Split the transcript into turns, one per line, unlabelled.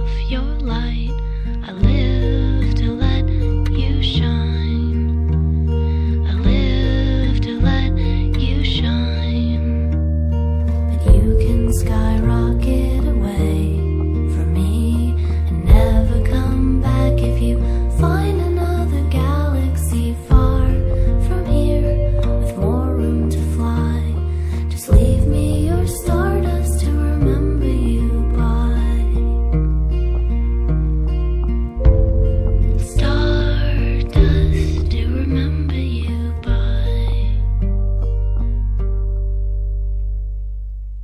of your light. I live.